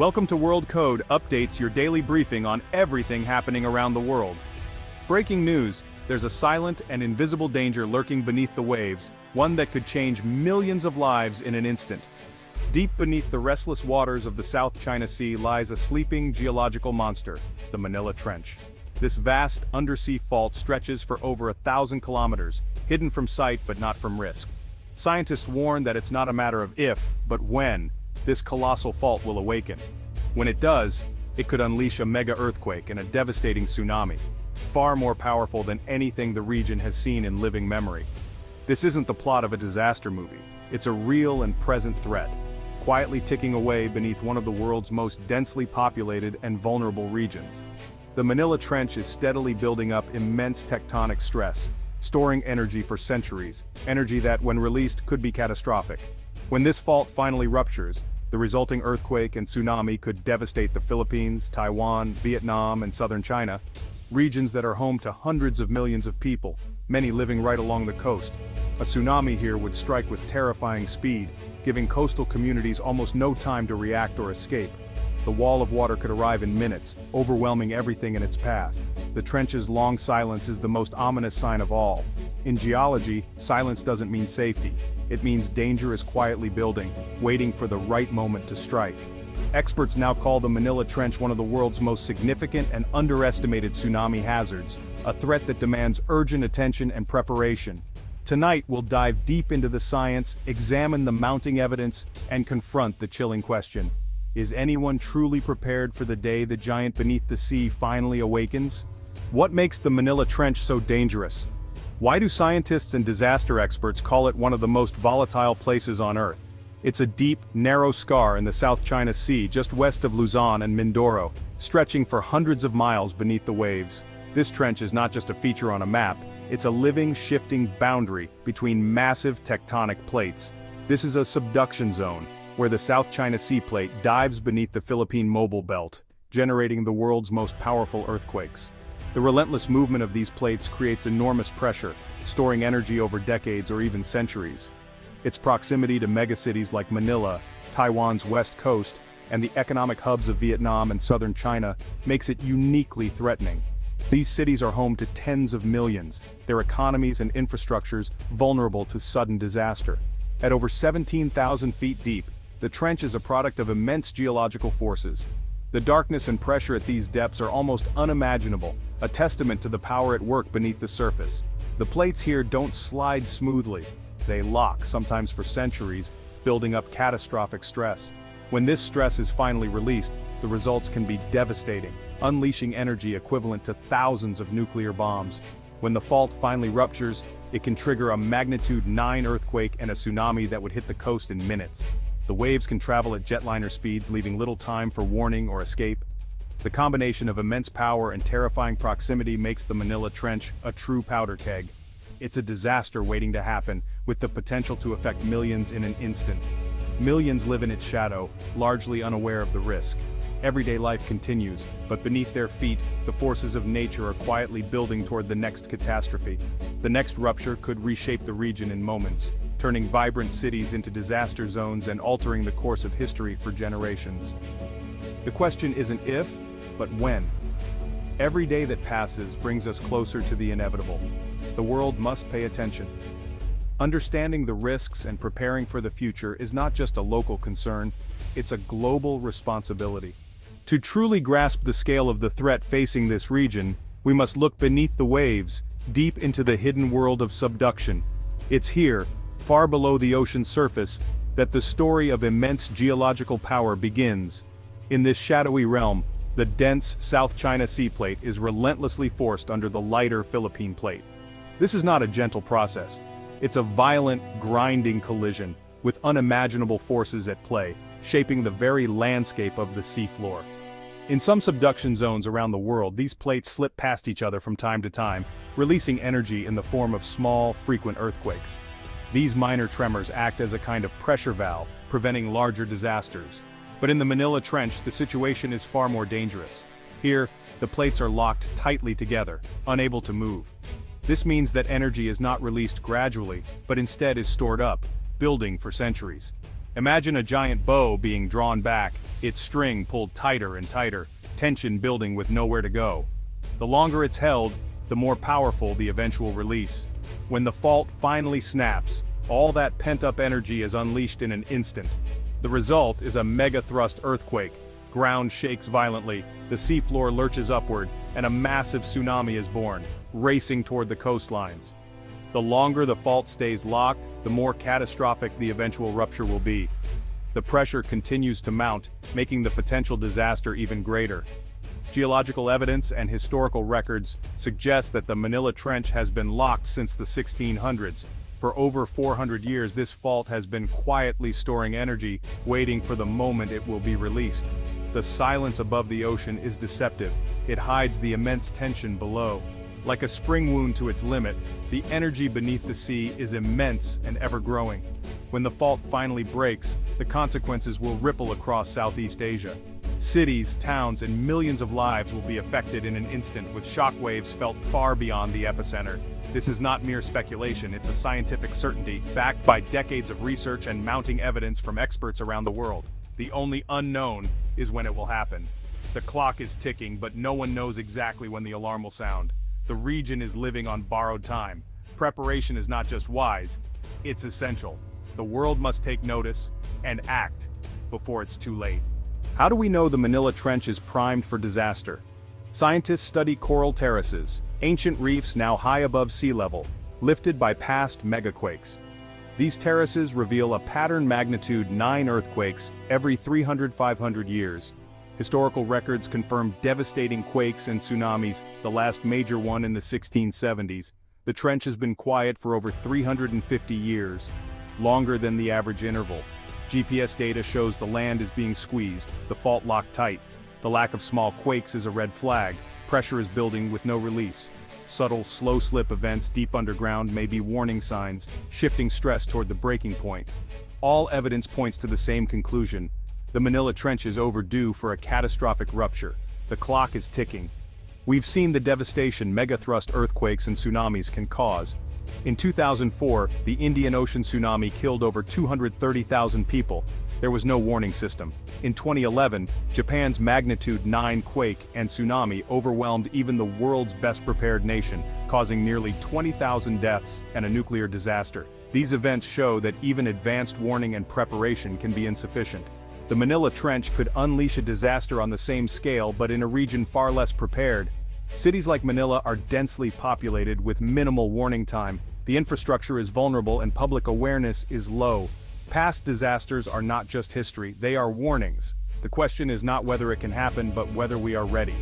Welcome to World Code Updates your daily briefing on everything happening around the world. Breaking news, there's a silent and invisible danger lurking beneath the waves, one that could change millions of lives in an instant. Deep beneath the restless waters of the South China Sea lies a sleeping geological monster, the Manila Trench. This vast undersea fault stretches for over a thousand kilometers, hidden from sight but not from risk. Scientists warn that it's not a matter of if, but when, this colossal fault will awaken. When it does, it could unleash a mega earthquake and a devastating tsunami, far more powerful than anything the region has seen in living memory. This isn't the plot of a disaster movie, it's a real and present threat, quietly ticking away beneath one of the world's most densely populated and vulnerable regions. The Manila Trench is steadily building up immense tectonic stress, storing energy for centuries, energy that, when released, could be catastrophic. When this fault finally ruptures, the resulting earthquake and tsunami could devastate the Philippines, Taiwan, Vietnam, and southern China, regions that are home to hundreds of millions of people, many living right along the coast. A tsunami here would strike with terrifying speed, giving coastal communities almost no time to react or escape. The wall of water could arrive in minutes, overwhelming everything in its path. The trench's long silence is the most ominous sign of all. In geology, silence doesn't mean safety. It means danger is quietly building, waiting for the right moment to strike. Experts now call the Manila Trench one of the world's most significant and underestimated tsunami hazards, a threat that demands urgent attention and preparation. Tonight we'll dive deep into the science, examine the mounting evidence, and confront the chilling question. Is anyone truly prepared for the day the giant beneath the sea finally awakens? What makes the Manila Trench so dangerous? Why do scientists and disaster experts call it one of the most volatile places on Earth? It's a deep, narrow scar in the South China Sea just west of Luzon and Mindoro, stretching for hundreds of miles beneath the waves. This trench is not just a feature on a map, it's a living, shifting boundary between massive tectonic plates. This is a subduction zone, where the South China Sea Plate dives beneath the Philippine Mobile Belt, generating the world's most powerful earthquakes. The relentless movement of these plates creates enormous pressure, storing energy over decades or even centuries. Its proximity to megacities like Manila, Taiwan's west coast, and the economic hubs of Vietnam and southern China makes it uniquely threatening. These cities are home to tens of millions, their economies and infrastructures vulnerable to sudden disaster. At over 17,000 feet deep, the trench is a product of immense geological forces. The darkness and pressure at these depths are almost unimaginable, a testament to the power at work beneath the surface. The plates here don't slide smoothly. They lock, sometimes for centuries, building up catastrophic stress. When this stress is finally released, the results can be devastating, unleashing energy equivalent to thousands of nuclear bombs. When the fault finally ruptures, it can trigger a magnitude 9 earthquake and a tsunami that would hit the coast in minutes. The waves can travel at jetliner speeds leaving little time for warning or escape. The combination of immense power and terrifying proximity makes the Manila Trench a true powder keg. It's a disaster waiting to happen, with the potential to affect millions in an instant. Millions live in its shadow, largely unaware of the risk. Everyday life continues, but beneath their feet, the forces of nature are quietly building toward the next catastrophe. The next rupture could reshape the region in moments, turning vibrant cities into disaster zones and altering the course of history for generations. The question isn't if, but when. Every day that passes brings us closer to the inevitable. The world must pay attention. Understanding the risks and preparing for the future is not just a local concern, it's a global responsibility. To truly grasp the scale of the threat facing this region, we must look beneath the waves, deep into the hidden world of subduction. It's here, far below the ocean's surface, that the story of immense geological power begins. In this shadowy realm, the dense South China Sea Plate is relentlessly forced under the lighter Philippine Plate. This is not a gentle process. It's a violent, grinding collision, with unimaginable forces at play, shaping the very landscape of the seafloor. In some subduction zones around the world these plates slip past each other from time to time, releasing energy in the form of small, frequent earthquakes. These minor tremors act as a kind of pressure valve, preventing larger disasters. But in the Manila Trench the situation is far more dangerous. Here, the plates are locked tightly together, unable to move. This means that energy is not released gradually, but instead is stored up, building for centuries. Imagine a giant bow being drawn back, its string pulled tighter and tighter, tension building with nowhere to go. The longer it's held, the more powerful the eventual release. When the fault finally snaps, all that pent-up energy is unleashed in an instant. The result is a mega-thrust earthquake. Ground shakes violently, the seafloor lurches upward, and a massive tsunami is born, racing toward the coastlines. The longer the fault stays locked, the more catastrophic the eventual rupture will be. The pressure continues to mount, making the potential disaster even greater. Geological evidence and historical records suggest that the Manila Trench has been locked since the 1600s. For over 400 years this fault has been quietly storing energy, waiting for the moment it will be released. The silence above the ocean is deceptive, it hides the immense tension below. Like a spring wound to its limit, the energy beneath the sea is immense and ever-growing. When the fault finally breaks, the consequences will ripple across Southeast Asia. Cities, towns, and millions of lives will be affected in an instant with shockwaves felt far beyond the epicenter. This is not mere speculation, it's a scientific certainty, backed by decades of research and mounting evidence from experts around the world. The only unknown is when it will happen. The clock is ticking, but no one knows exactly when the alarm will sound. The region is living on borrowed time. Preparation is not just wise, it's essential. The world must take notice and act before it's too late. How do we know the Manila Trench is primed for disaster? Scientists study coral terraces, ancient reefs now high above sea level, lifted by past megaquakes. These terraces reveal a pattern magnitude 9 earthquakes every 300-500 years, Historical records confirm devastating quakes and tsunamis, the last major one in the 1670s. The trench has been quiet for over 350 years, longer than the average interval. GPS data shows the land is being squeezed, the fault locked tight. The lack of small quakes is a red flag, pressure is building with no release. Subtle, slow slip events deep underground may be warning signs, shifting stress toward the breaking point. All evidence points to the same conclusion, the Manila Trench is overdue for a catastrophic rupture. The clock is ticking. We've seen the devastation megathrust earthquakes and tsunamis can cause. In 2004, the Indian Ocean tsunami killed over 230,000 people. There was no warning system. In 2011, Japan's magnitude 9 quake and tsunami overwhelmed even the world's best prepared nation, causing nearly 20,000 deaths and a nuclear disaster. These events show that even advanced warning and preparation can be insufficient. The Manila Trench could unleash a disaster on the same scale but in a region far less prepared. Cities like Manila are densely populated with minimal warning time, the infrastructure is vulnerable and public awareness is low. Past disasters are not just history, they are warnings. The question is not whether it can happen but whether we are ready.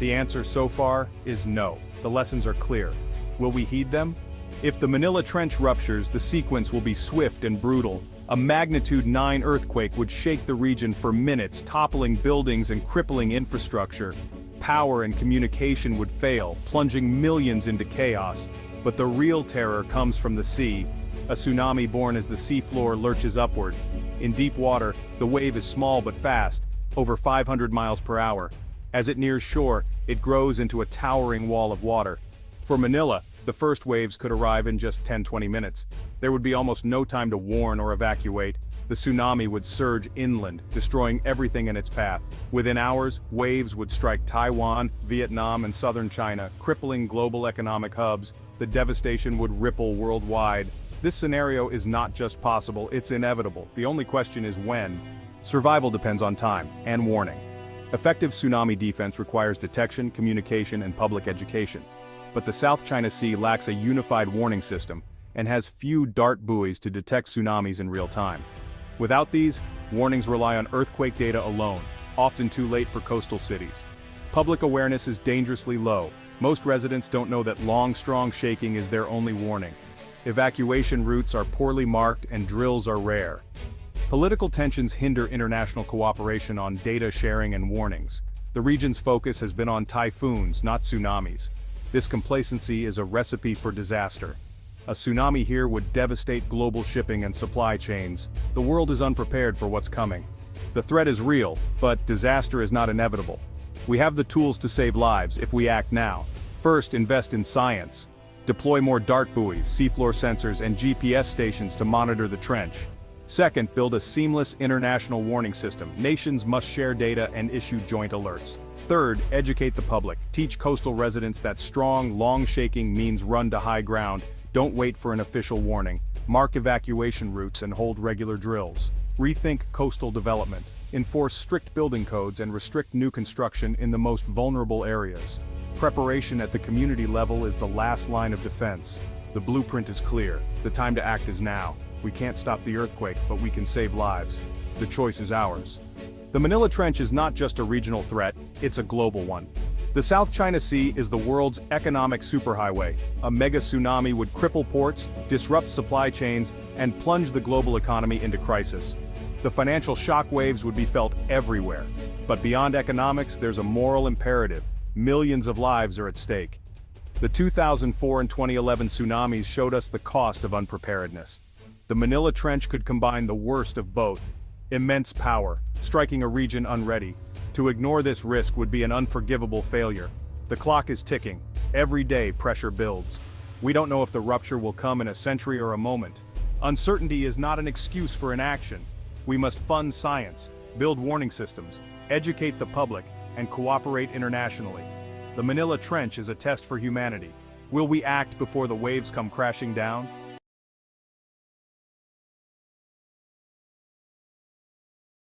The answer so far is no. The lessons are clear. Will we heed them? If the Manila Trench ruptures, the sequence will be swift and brutal, a magnitude 9 earthquake would shake the region for minutes, toppling buildings and crippling infrastructure. Power and communication would fail, plunging millions into chaos. But the real terror comes from the sea, a tsunami born as the seafloor lurches upward. In deep water, the wave is small but fast, over 500 miles per hour. As it nears shore, it grows into a towering wall of water. For Manila, the first waves could arrive in just 10-20 minutes. There would be almost no time to warn or evacuate. The tsunami would surge inland, destroying everything in its path. Within hours, waves would strike Taiwan, Vietnam and southern China, crippling global economic hubs. The devastation would ripple worldwide. This scenario is not just possible, it's inevitable. The only question is when. Survival depends on time and warning. Effective tsunami defense requires detection, communication, and public education but the South China Sea lacks a unified warning system and has few dart buoys to detect tsunamis in real time. Without these, warnings rely on earthquake data alone, often too late for coastal cities. Public awareness is dangerously low. Most residents don't know that long strong shaking is their only warning. Evacuation routes are poorly marked and drills are rare. Political tensions hinder international cooperation on data sharing and warnings. The region's focus has been on typhoons, not tsunamis. This complacency is a recipe for disaster. A tsunami here would devastate global shipping and supply chains. The world is unprepared for what's coming. The threat is real, but disaster is not inevitable. We have the tools to save lives if we act now. First, invest in science. Deploy more dart buoys, seafloor sensors, and GPS stations to monitor the trench. Second, build a seamless international warning system. Nations must share data and issue joint alerts. Third, educate the public. Teach coastal residents that strong, long shaking means run to high ground. Don't wait for an official warning. Mark evacuation routes and hold regular drills. Rethink coastal development. Enforce strict building codes and restrict new construction in the most vulnerable areas. Preparation at the community level is the last line of defense. The blueprint is clear. The time to act is now. We can't stop the earthquake, but we can save lives. The choice is ours. The Manila Trench is not just a regional threat, it's a global one. The South China Sea is the world's economic superhighway. A mega tsunami would cripple ports, disrupt supply chains, and plunge the global economy into crisis. The financial shockwaves would be felt everywhere. But beyond economics, there's a moral imperative. Millions of lives are at stake. The 2004 and 2011 tsunamis showed us the cost of unpreparedness. The Manila Trench could combine the worst of both. Immense power, striking a region unready. To ignore this risk would be an unforgivable failure. The clock is ticking. Every day pressure builds. We don't know if the rupture will come in a century or a moment. Uncertainty is not an excuse for inaction. We must fund science, build warning systems, educate the public, and cooperate internationally. The Manila Trench is a test for humanity. Will we act before the waves come crashing down?